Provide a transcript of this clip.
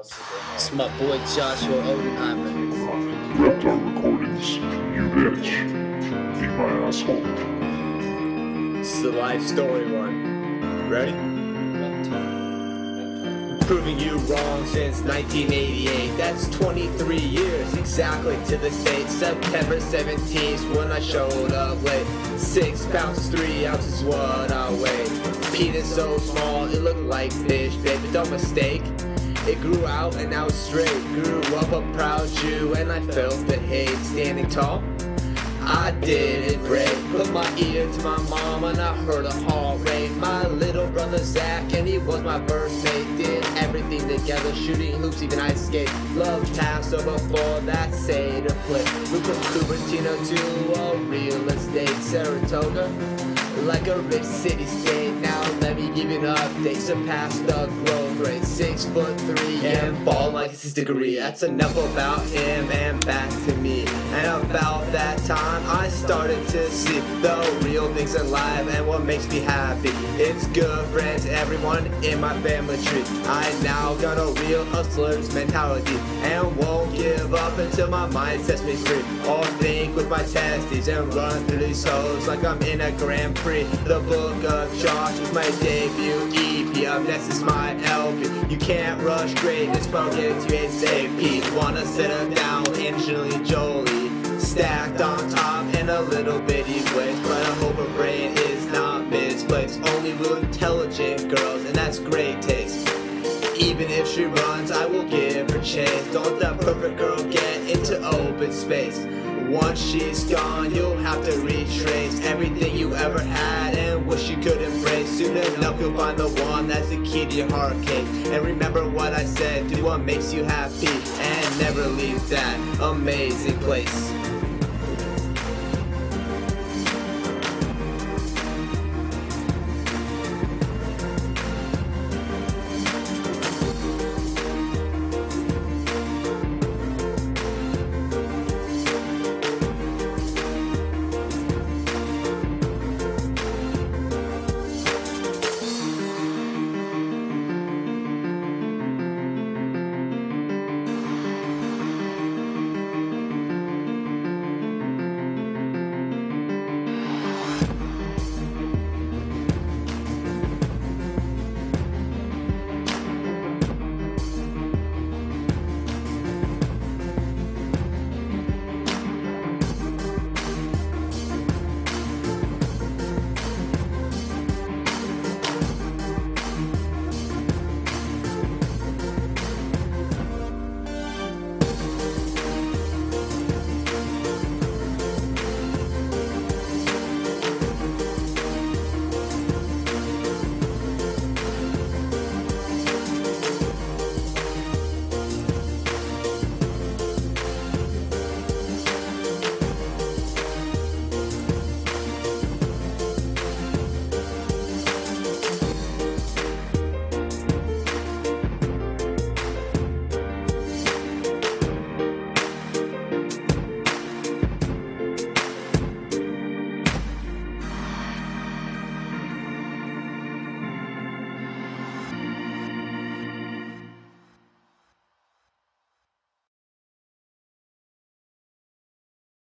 It's my boy Joshua Odenheimer. Reptar Recordings, you bitch. Be my asshole. It's the life story one. Ready? Proving you wrong since 1988. That's 23 years exactly to the date. September 17th when I showed up late. Six pounds, three ounces, what I weigh. Penis so small, it looked like fish, baby. Don't mistake. It grew out and now it's straight. Grew up a proud Jew and I felt the hate. Standing tall, I didn't break. Put my ear to my mom and I heard a heart rate. My little brother Zach and he was my first mate. Everything together, shooting hoops, even ice skate. Loved Passover for that Seder play. We put Cupertino to a real estate Saratoga. Like a rich city state, now let me give you an update. Surpassed the growth rate, six foot three, and ball like his degree. That's enough about him and back to me. And about time, I started to see the real things in life and what makes me happy. It's good friends, everyone in my family tree. I now got a real hustler's mentality and won't give up until my mind sets me free. All think with my testes and run through these hoes like I'm in a Grand Prix. The book of Josh is my debut EP. Up next is my LP. You can't rush greatness, but get to ASAP. Wanna settle down, Angelina Jolie. Intelligent girls, and that's great taste. Even if she runs, I will give her chase. Don't that perfect girl get into open space. Once she's gone, you'll have to retrace everything you ever had and wish you could embrace. Soon enough, you'll find the one that's the key to your heart cake. And remember what I said, do what makes you happy and never leave that amazing place.